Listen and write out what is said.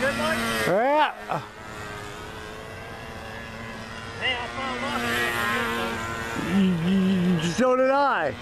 Yeah. Hey, I found lots So did I.